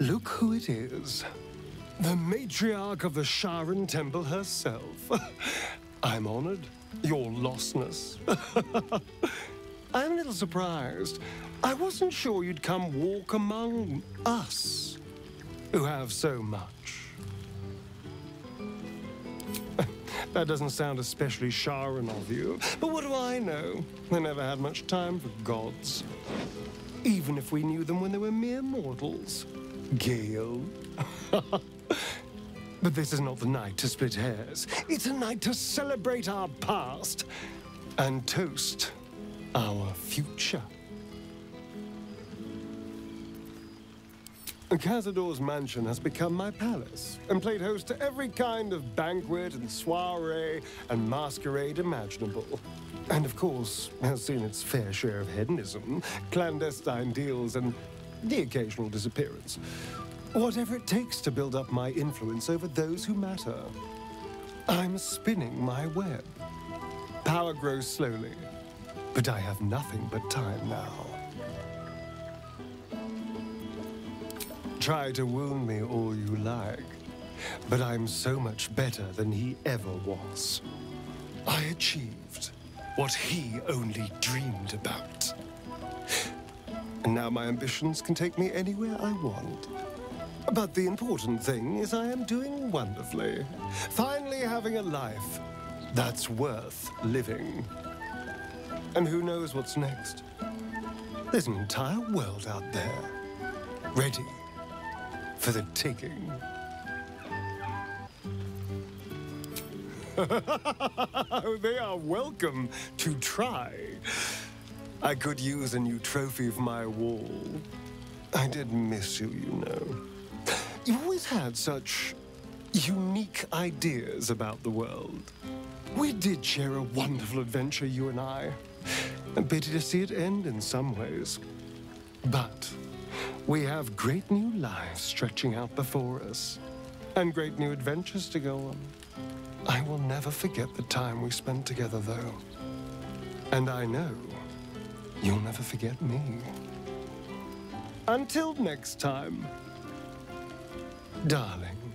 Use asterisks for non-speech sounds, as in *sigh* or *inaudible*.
Look who it is. The matriarch of the Sharran Temple herself. *laughs* I'm honored. Your lostness. *laughs* I'm a little surprised. I wasn't sure you'd come walk among us, who have so much. *laughs* that doesn't sound especially Sharran of you, but what do I know? I never had much time for gods. Even if we knew them when they were mere mortals. Gale. *laughs* but this is not the night to split hairs. It's a night to celebrate our past and toast our future. Cazador's mansion has become my palace and played host to every kind of banquet and soiree and masquerade imaginable. And of course, has seen its fair share of hedonism, clandestine deals, and the occasional disappearance. Whatever it takes to build up my influence over those who matter. I'm spinning my web. Power grows slowly, but I have nothing but time now. Try to wound me all you like, but I'm so much better than he ever was. I achieved what he only dreamed about. And now my ambitions can take me anywhere I want. But the important thing is I am doing wonderfully. Finally having a life that's worth living. And who knows what's next? There's an entire world out there, ready for the taking. *laughs* they are welcome to try. I could use a new trophy for my wall. I did miss you, you know. You always had such unique ideas about the world. We did share a wonderful adventure, you and I. A pity to see it end in some ways. But we have great new lives stretching out before us, and great new adventures to go on. I will never forget the time we spent together, though. And I know you'll never forget me. Until next time, darling.